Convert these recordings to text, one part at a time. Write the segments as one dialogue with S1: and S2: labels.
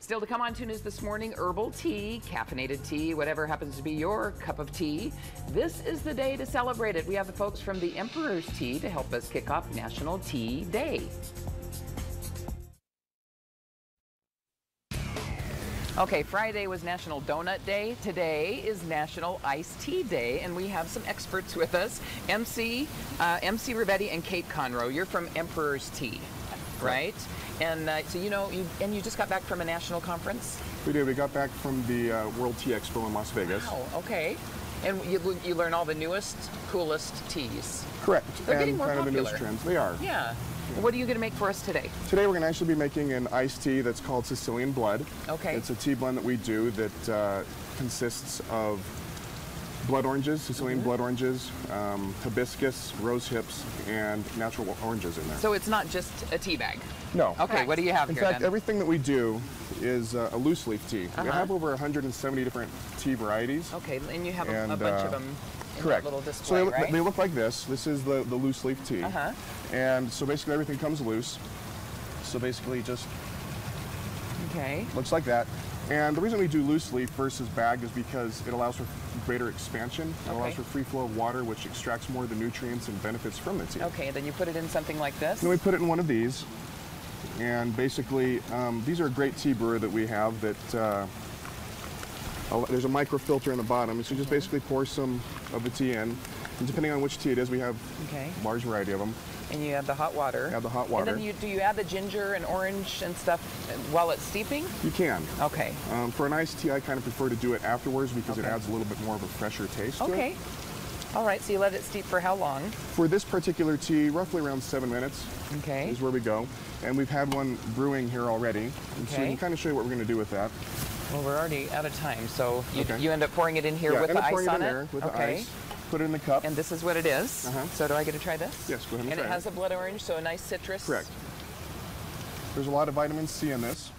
S1: Still to come on 2News this morning, herbal tea, caffeinated tea, whatever happens to be your cup of tea. This is the day to celebrate it. We have the folks from the Emperor's Tea to help us kick off National Tea Day. Okay, Friday was National Donut Day. Today is National Iced Tea Day, and we have some experts with us. MC, uh, MC Rivetti and Kate Conroe. You're from Emperor's Tea, right? And uh, so you know, you, and you just got back from a national conference.
S2: We did. We got back from the uh, World Tea Expo in Las Vegas.
S1: Wow. Okay. And you, you learn all the newest, coolest teas.
S2: Correct.
S1: They're
S2: and
S1: getting more
S2: kind of the newest trends. They are.
S1: Yeah. What are you going to make for us today?
S2: Today we're going to actually be making an iced tea that's called Sicilian Blood.
S1: Okay.
S2: It's a tea blend that we do that uh, consists of blood oranges, Sicilian
S1: Mm-hmm.
S2: blood oranges, um, hibiscus, rose hips, and natural oranges in there.
S1: So it's not just a tea bag.
S2: no.
S1: Okay, what do you have
S2: In
S1: here
S2: fact,
S1: then?
S2: everything that we do is uh, a loose leaf tea.
S1: Uh-huh.
S2: We have over 170 different tea varieties.
S1: Okay, and you have a, a bunch
S2: uh,
S1: of them in
S2: Correct.
S1: little
S2: so
S1: display,
S2: they, look-
S1: right?
S2: they look like this. This is the, the loose leaf tea.
S1: Uh-huh.
S2: And so basically everything comes loose. So basically just
S1: okay.
S2: looks like that. And the reason we do loose leaf versus bagged is because it allows for greater expansion. It allows for free flow of water, which extracts more of the nutrients and benefits from the tea.
S1: Okay, then you put it in something like this.
S2: Then we put it in one of these. And basically, um, these are a great tea brewer that we have that uh, there's a microfilter in the bottom. So you just basically pour some of the tea in. And depending on which tea it is, we have
S1: Okay.
S2: a large variety of them.
S1: And you add the hot water.
S2: Add the hot
S1: And
S2: water.
S1: then you do you add the ginger and orange and stuff while it's steeping?
S2: You can.
S1: Okay.
S2: Um, for an iced tea, I kind of prefer to do it afterwards because it adds a little bit more of a fresher taste to it.
S1: Okay. All right, so you let it steep for how long?
S2: For this particular tea, roughly around seven minutes
S1: Okay.
S2: is where we go. And we've had one brewing here already. And so we can kind of show you what we're going to do with that.
S1: Well, we're already out of time, so you,
S2: Okay.
S1: you end up pouring it in here
S2: yeah,
S1: with
S2: end
S1: the
S2: up pouring
S1: ice
S2: it
S1: on
S2: in
S1: it.
S2: there with
S1: okay.
S2: the ice. Put it in the cup.
S1: And this is what it is.
S2: Uh-huh.
S1: So do I get to try this?
S2: Yes, go ahead and
S1: And it has
S2: it.
S1: a blood orange, so a nice citrus.
S2: Correct. There's a lot of vitamin C in this.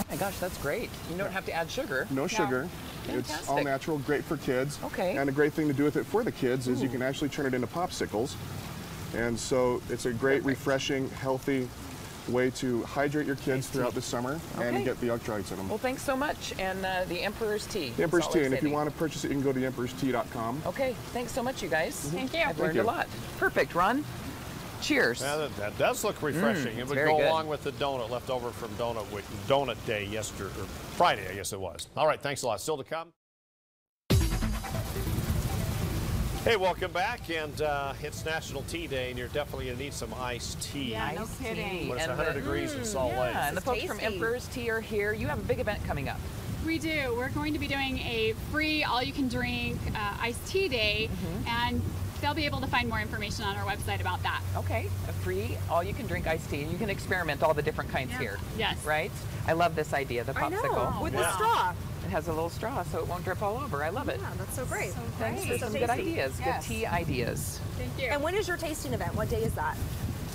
S1: Oh my gosh, that's great. You don't have to add sugar.
S2: No sugar. It's all natural, great for kids.
S1: Okay.
S2: And a great thing to do with it for the kids is you can actually turn it into popsicles. And so it's a great,
S1: Perfect.
S2: refreshing, healthy way to hydrate your kids throughout the summer
S1: Okay.
S2: and get the electrolytes in them.
S1: Well, thanks so much. And uh, the Emperor's Tea.
S2: The Emperor's Tea,
S1: Lake
S2: and if you want to purchase it, you can go to theemperorstea.com.
S1: Okay, thanks so much, you guys.
S3: Thank you.
S1: I've learned
S2: you.
S1: a lot. Perfect, Ron. Cheers.
S4: Yeah, that, that does look refreshing.
S1: Mm,
S4: it would go
S1: good.
S4: along with the donut left over from donut week, donut day yesterday, or Friday, I guess it was. All right, thanks a lot. Still to come. Hey, welcome back, and uh, it's National Tea Day, and you're definitely gonna need some iced tea.
S3: Yeah, no
S1: Iced
S3: kidding.
S1: tea.
S4: When it's
S1: And
S4: 100
S1: the-
S4: degrees in Salt Lake.
S1: Yeah, and the folks
S3: is
S1: from. Emperor's Tea are here. You have a big event coming up.
S3: We do. We're going to be doing a free all-you-can-drink uh, iced tea day,
S1: Mm-hmm.
S3: and they'll be able to find more information on our website about that.
S1: Okay, a free all-you-can-drink iced tea, and you can experiment all the different kinds
S3: Yeah.
S1: here.
S3: Yes.
S1: Right? I love this idea, the
S5: I
S1: popsicle.
S5: know, with
S4: Yeah.
S5: the straw.
S1: It has a little straw, so it won't drip all over. I love it.
S5: Yeah, that's so great.
S3: So
S1: Thanks for
S3: great.
S1: some
S5: So
S1: good
S5: tasty.
S1: ideas,
S3: Yes.
S1: good tea ideas.
S3: Thank you.
S5: And when is your tasting event? What day is that?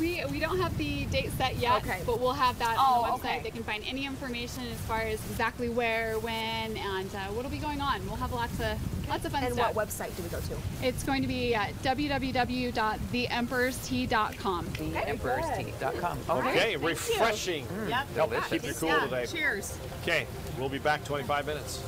S3: We we don't have the date set yet,
S5: Okay.
S3: but we'll have that
S5: Oh,
S3: on the website.
S5: okay.
S3: They can find any information as far as exactly where, when, and uh, what'll be going on. We'll have lots of lots of fun
S5: And
S3: stuff.
S5: what website do we go to?
S3: It's going to be at www.theemperorstea.com.
S1: TheEmperorsTea.com. Okay.
S4: Okay, refreshing.
S1: Mm.
S3: Yep.
S4: Help keep you cool today.
S3: Cheers.
S4: Okay, we'll be back 25 minutes.